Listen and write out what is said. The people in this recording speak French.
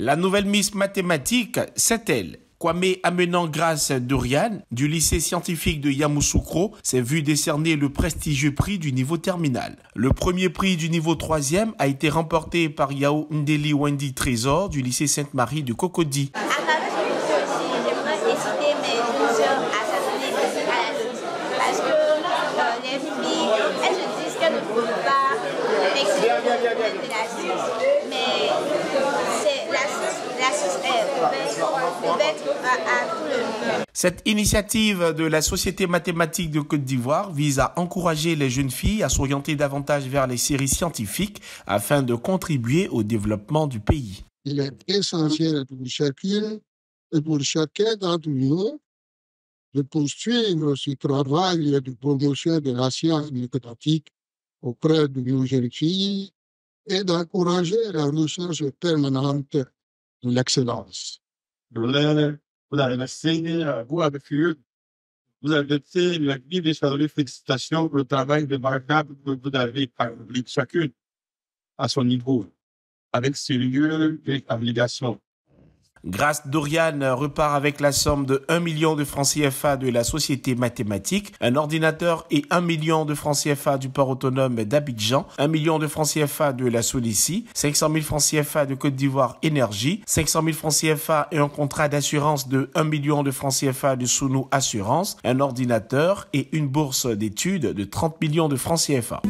La nouvelle Miss mathématique, c'est elle. Kwame Amenant Grâce Dorian, du lycée scientifique de Yamoussoukro, s'est vu décerner le prestigieux prix du niveau terminal. Le premier prix du niveau troisième a été remporté par Yao Ndeli Wendy Trésor du lycée Sainte-Marie de Cocody. mais la, Cette initiative de la Société mathématique de Côte d'Ivoire vise à encourager les jeunes filles à s'orienter davantage vers les séries scientifiques afin de contribuer au développement du pays. Il est essentiel pour chacune et pour chacun d'entre nous de poursuivre ce travail de promotion de la science mathématique auprès de nos jeunes filles et d'encourager la recherche permanente de l'excellence. Vous avez fait, vous avez fait, vous avez fait la vie des félicitations pour le travail remarquable que vous avez accompli chacune à son niveau, avec sérieux et abnégation. Grâce Dorian repart avec la somme de 1 million de francs CFA de la société mathématique, un ordinateur et 1 million de francs CFA du port autonome d'Abidjan, 1 million de francs CFA de la Solici, 500 000 francs CFA de Côte d'Ivoire Énergie, 500 000 francs CFA et un contrat d'assurance de 1 million de francs CFA de Sounou Assurance, un ordinateur et une bourse d'études de 30 millions de francs CFA.